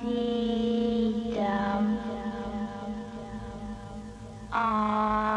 freedom. I